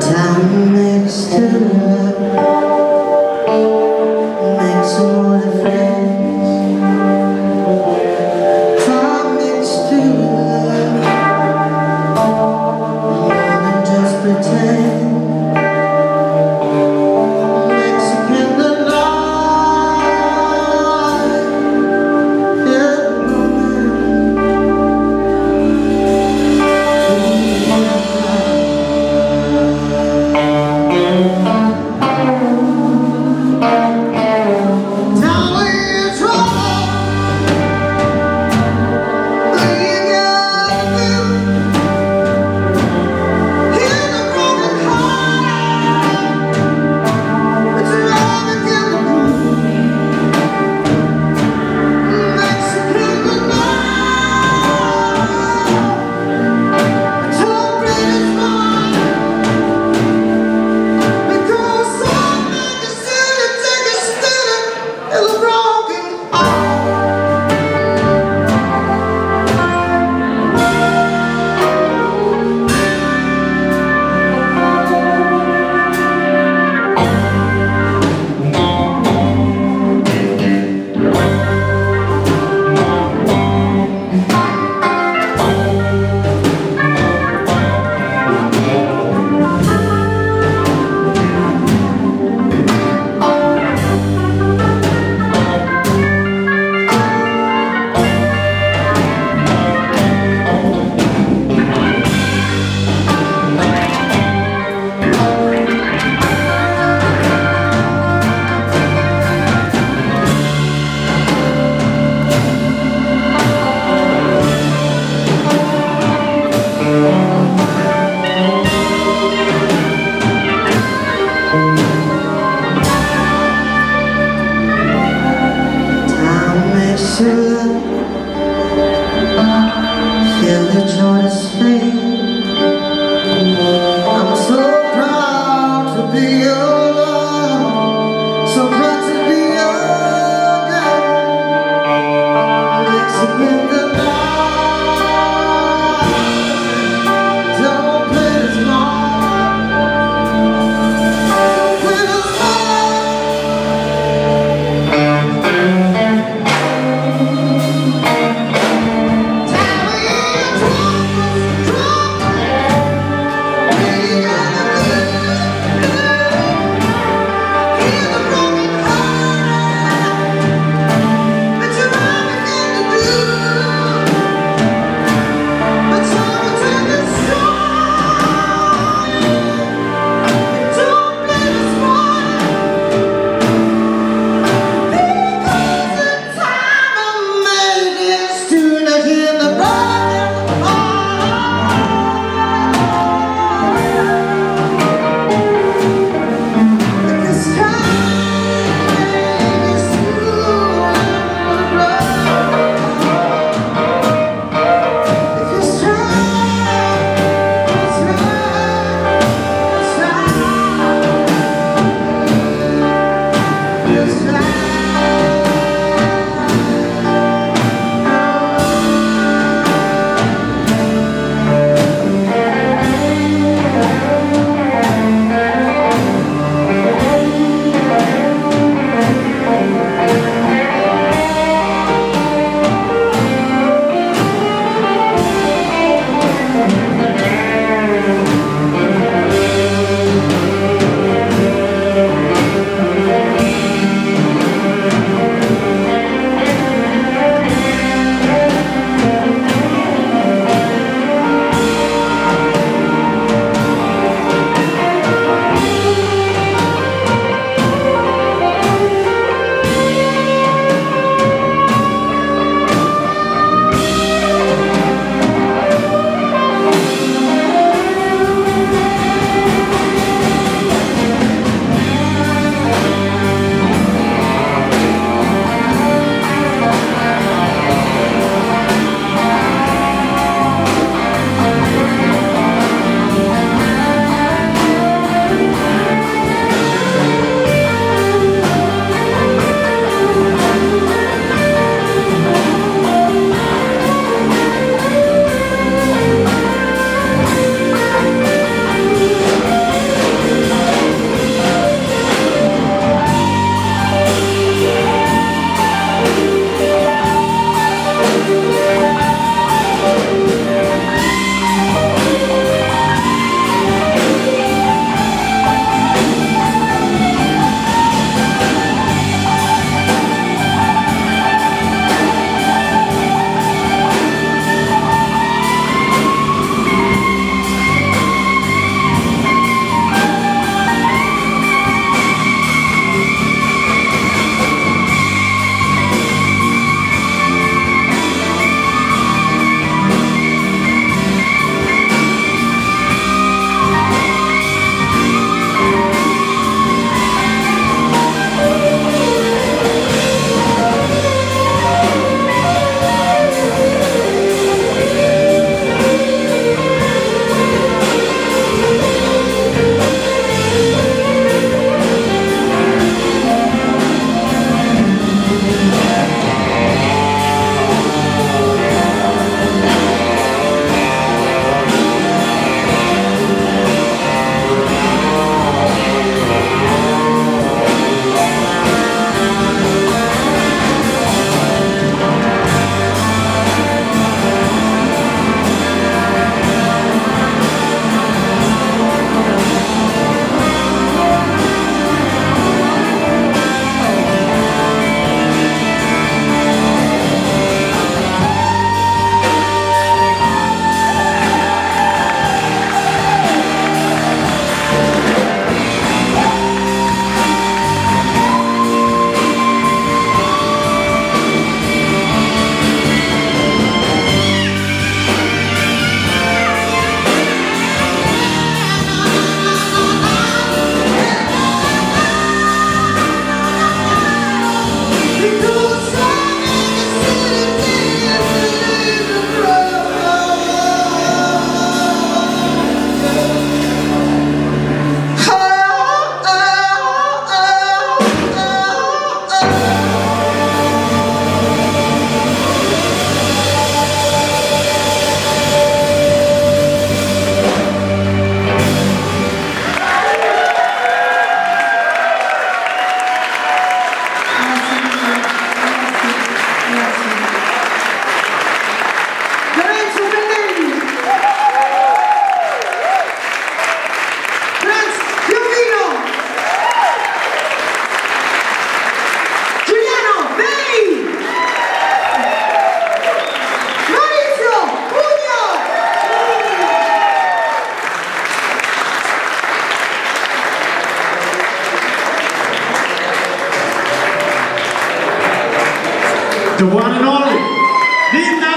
Time makes to love. Feel the joy to speak. One and only, Nick